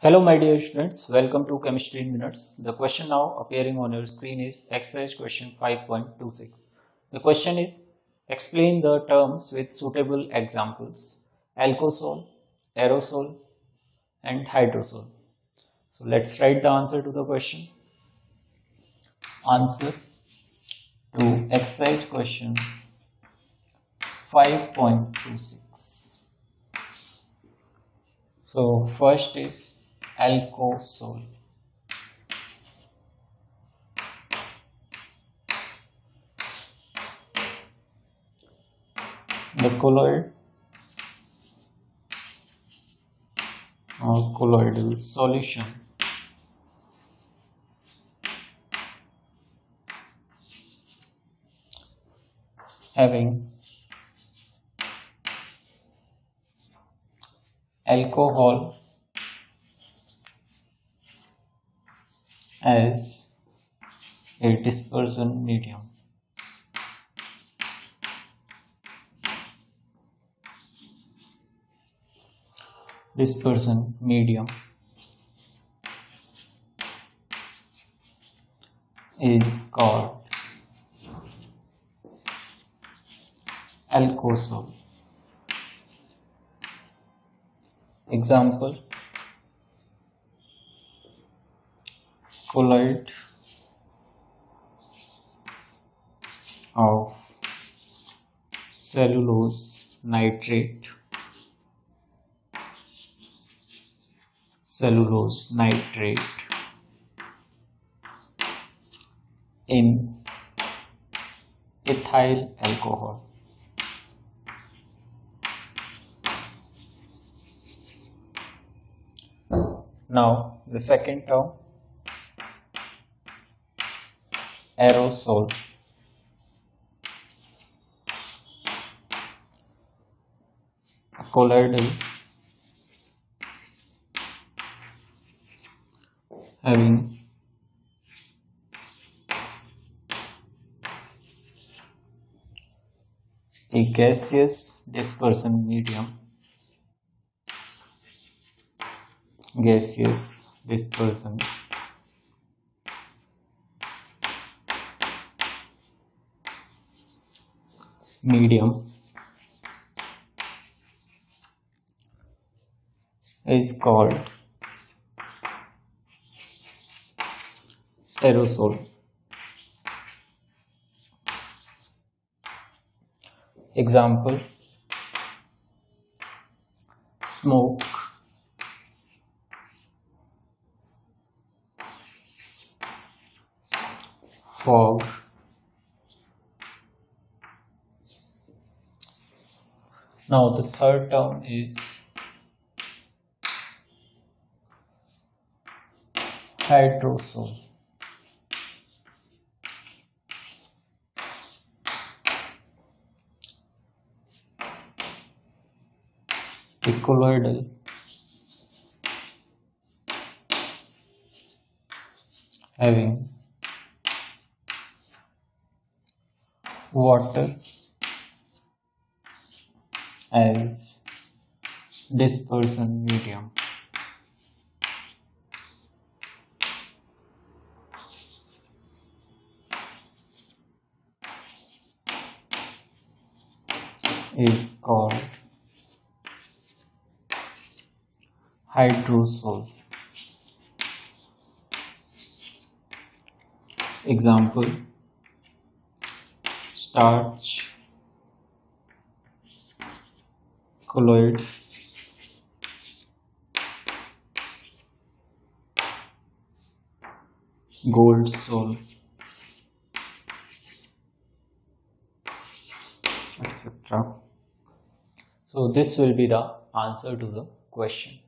Hello my dear students, welcome to Chemistry in Minutes. The question now appearing on your screen is exercise question 5.26. The question is explain the terms with suitable examples alcosol, aerosol and hydrosol. So let's write the answer to the question. Answer to exercise question 5.26. So first is alcosol. The colloid or colloidal solution having alcohol as a dispersion medium. Dispersion medium is called alcosol. Example colloid of cellulose nitrate. Cellulose nitrate in ethyl alcohol. Now the second term aerosol. Colloidal having a gaseous dispersion medium. Gaseous dispersion medium. Is called aerosol. Example smoke. Fog Now the third term is hydrosol. colloidal having water as dispersion medium. is called hydrosol. Example starch colloid. Gold sol etc so this will be the answer to the question